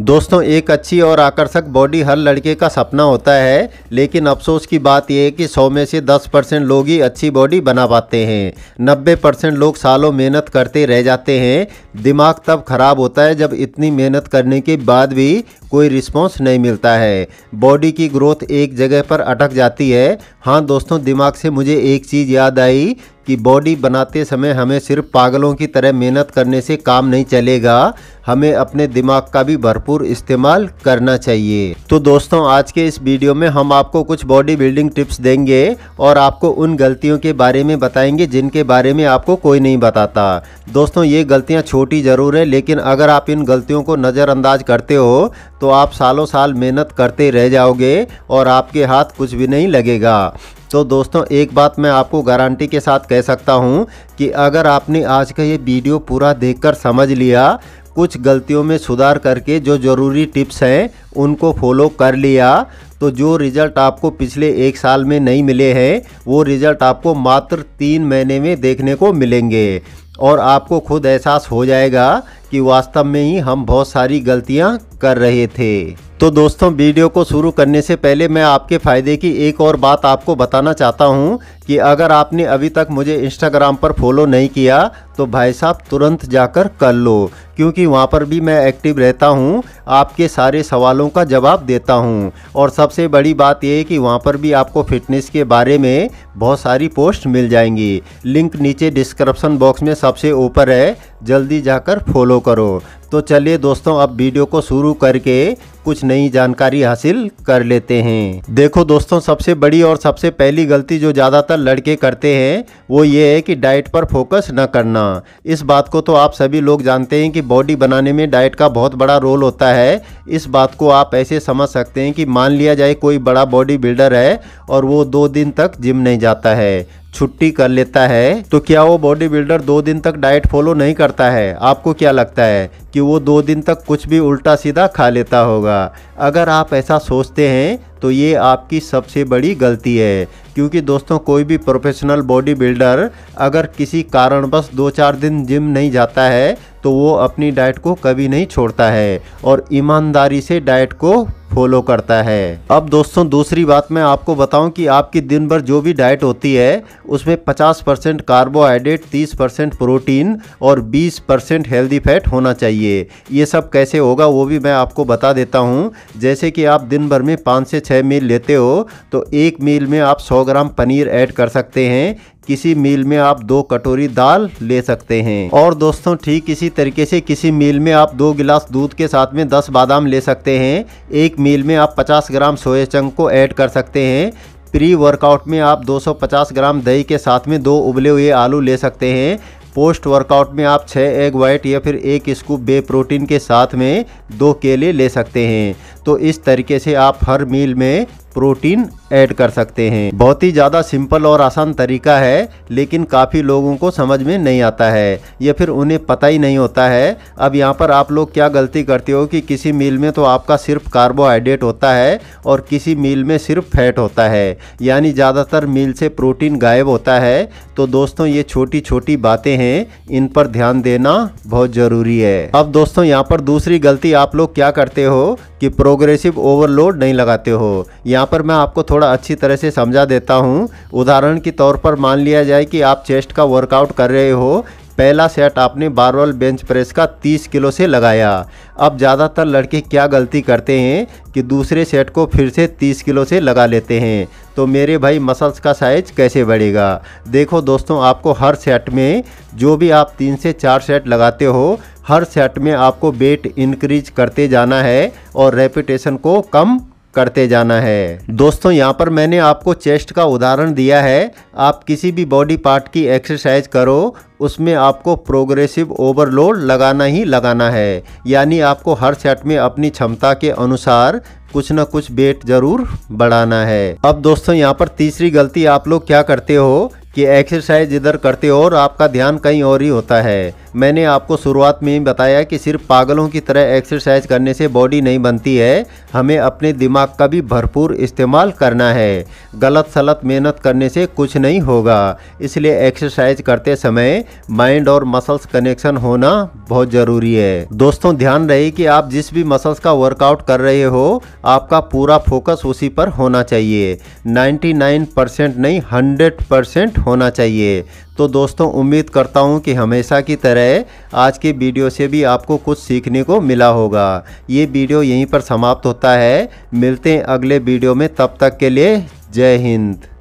दोस्तों, एक अच्छी और आकर्षक बॉडी हर लड़के का सपना होता है, लेकिन अफसोस की बात यह है कि 100 में से 10 परसेंट लोग ही अच्छी बॉडी बना पाते हैं। 90 परसेंट लोग सालों मेहनत करते रह जाते हैं। दिमाग तब खराब होता है जब इतनी मेहनत करने के बाद भी कोई रिस्पॉन्स नहीं मिलता है। बॉडी की ग्रोथ एक जगह पर अटक जाती है। हाँ दोस्तों, दिमाग से मुझे एक चीज़ याद आई कि बॉडी बनाते समय हमें सिर्फ़ पागलों की तरह मेहनत करने से काम नहीं चलेगा। हमें अपने दिमाग का भी भरपूर इस्तेमाल करना चाहिए। तो दोस्तों, आज के इस वीडियो में हम आपको कुछ बॉडी बिल्डिंग टिप्स देंगे और आपको उन गलतियों के बारे में बताएँगे जिनके बारे में आपको कोई नहीं बताता। दोस्तों, ये गलतियाँ छोटी ज़रूर है, लेकिन अगर आप इन गलतियों को नज़रअंदाज करते हो तो आप सालों साल मेहनत करते रह जाओगे और आपके हाथ कुछ भी नहीं लगेगा। तो दोस्तों, एक बात मैं आपको गारंटी के साथ कह सकता हूँ कि अगर आपने आज का ये वीडियो पूरा देखकर समझ लिया, कुछ गलतियों में सुधार करके जो ज़रूरी टिप्स हैं, उनको फॉलो कर लिया तो जो रिज़ल्ट आपको पिछले एक साल में नहीं मिले हैं, वो रिज़ल्ट आपको मात्र तीन महीने में देखने को मिलेंगे। और आपको खुद एहसास हो जाएगा कि वास्तव में ही हम बहुत सारी गलतियाँ कर रहे थे। तो दोस्तों, वीडियो को शुरू करने से पहले मैं आपके फ़ायदे की एक और बात आपको बताना चाहता हूँ कि अगर आपने अभी तक मुझे इंस्टाग्राम पर फॉलो नहीं किया तो भाई साहब, तुरंत जाकर कर लो, क्योंकि वहाँ पर भी मैं एक्टिव रहता हूँ, आपके सारे सवालों का जवाब देता हूँ। और सबसे बड़ी बात यह है कि वहाँ पर भी आपको फिटनेस के बारे में बहुत सारी पोस्ट मिल जाएँगी। लिंक नीचे डिस्क्रिप्सन बॉक्स में सबसे ऊपर है। जल्दी जाकर फॉलो करो। तो चलिए दोस्तों, अब वीडियो को शुरू करके कुछ नई जानकारी हासिल कर लेते हैं। देखो दोस्तों, सबसे बड़ी और सबसे पहली गलती जो ज़्यादातर लड़के करते हैं, वो ये है कि डाइट पर फोकस न करना। इस बात को तो आप सभी लोग जानते हैं कि बॉडी बनाने में डाइट का बहुत बड़ा रोल होता है। इस बात को आप ऐसे समझ सकते हैं कि मान लिया जाए कोई बड़ा बॉडी बिल्डर है और वो दो दिन तक जिम नहीं जाता है। छुट्टी कर लेता है तो क्या वो बॉडी बिल्डर दो दिन तक डाइट फॉलो नहीं करता है? आपको क्या लगता है कि वो दो दिन तक कुछ भी उल्टा सीधा खा लेता होगा? अगर आप ऐसा सोचते हैं तो ये आपकी सबसे बड़ी गलती है। क्योंकि दोस्तों, कोई भी प्रोफेशनल बॉडी बिल्डर अगर किसी कारणवश दो चार दिन जिम नहीं जाता है तो वो अपनी डाइट को कभी नहीं छोड़ता है। और ईमानदारी से डाइट को फॉलो करता है। अब दोस्तों, दूसरी बात मैं आपको बताऊँ कि आपकी दिन भर जो भी डाइट होती है, उसमें 50 परसेंट कार्बोहाइड्रेट 30 परसेंट प्रोटीन और 20 परसेंट हेल्दी फैट होना चाहिए। ये सब कैसे होगा, वो भी मैं आपको बता देता हूँ। जैसे कि आप दिन भर में पाँच से छः मील लेते हो तो एक मील में आप सौ ग्राम पनीर ऐड कर सकते हैं। किसी मील में आप दो कटोरी दाल ले सकते हैं। और दोस्तों, ठीक इसी तरीके से किसी मील में आप दो गिलास दूध के साथ में 10 बादाम ले सकते हैं। एक मील में आप 50 ग्राम सोया चंक को ऐड कर सकते हैं। प्री वर्कआउट में आप 250 ग्राम दही के साथ में दो उबले हुए आलू ले सकते हैं। पोस्ट वर्कआउट में आप छः एग वाइट या फिर एक स्कूप बे प्रोटीन के साथ में दो केले ले सकते हैं। तो इस तरीके से आप हर मील में प्रोटीन ऐड कर सकते हैं। बहुत ही ज़्यादा सिंपल और आसान तरीका है, लेकिन काफ़ी लोगों को समझ में नहीं आता है। या फिर उन्हें पता ही नहीं होता है। अब यहाँ पर आप लोग क्या गलती करते हो कि किसी मील में तो आपका सिर्फ़ कार्बोहाइड्रेट होता है और किसी मील में सिर्फ़ फैट होता है। यानी ज़्यादातर मील से प्रोटीन गायब होता है। तो दोस्तों, ये छोटी छोटी बातें हैं। इन पर ध्यान देना बहुत ज़रूरी है। अब दोस्तों, यहाँ पर दूसरी गलती आप लोग क्या करते हो कि प्रोग्रेसिव ओवरलोड नहीं लगाते हो। यहाँ पर मैं आपको थोड़ा अच्छी तरह से समझा देता हूँ। उदाहरण के तौर पर मान लिया जाए कि आप चेस्ट का वर्कआउट कर रहे हो। पहला सेट आपने बारवल बेंच प्रेस का 30 किलो से लगाया। अब ज़्यादातर लड़के क्या गलती करते हैं कि दूसरे सेट को फिर से 30 किलो से लगा लेते हैं। तो मेरे भाई, मसल्स का साइज़ कैसे बढ़ेगा? देखो दोस्तों, आपको हर सेट में जो भी आप तीन से चार सेट लगाते हो, हर सेट में आपको वेट इंक्रीज करते जाना है और रेपिटेशन को कम करते जाना है। दोस्तों, यहाँ पर मैंने आपको चेस्ट का उदाहरण दिया है। आप किसी भी बॉडी पार्ट की एक्सरसाइज करो, उसमें आपको प्रोग्रेसिव ओवरलोड लगाना ही लगाना है। यानी आपको हर सेट में अपनी क्षमता के अनुसार कुछ ना कुछ वेट ज़रूर बढ़ाना है। अब दोस्तों, यहाँ पर तीसरी गलती आप लोग क्या करते हो कि एक्सरसाइज इधर करते हो और आपका ध्यान कहीं और ही होता है। मैंने आपको शुरुआत में ही बताया कि सिर्फ़ पागलों की तरह एक्सरसाइज करने से बॉडी नहीं बनती है। हमें अपने दिमाग का भी भरपूर इस्तेमाल करना है। गलत सलत मेहनत करने से कुछ नहीं होगा। इसलिए एक्सरसाइज करते समय माइंड और मसल्स कनेक्शन होना बहुत ज़रूरी है। दोस्तों, ध्यान रहे कि आप जिस भी मसल्स का वर्कआउट कर रहे हो, आपका पूरा फोकस उसी पर होना चाहिए। 99 परसेंट नहीं 100 परसेंट होना चाहिए। तो दोस्तों, उम्मीद करता हूँ कि हमेशा की तरह आज की वीडियो से भी आपको कुछ सीखने को मिला होगा। ये वीडियो यहीं पर समाप्त होता है। मिलते हैं अगले वीडियो में। तब तक के लिए जय हिंद।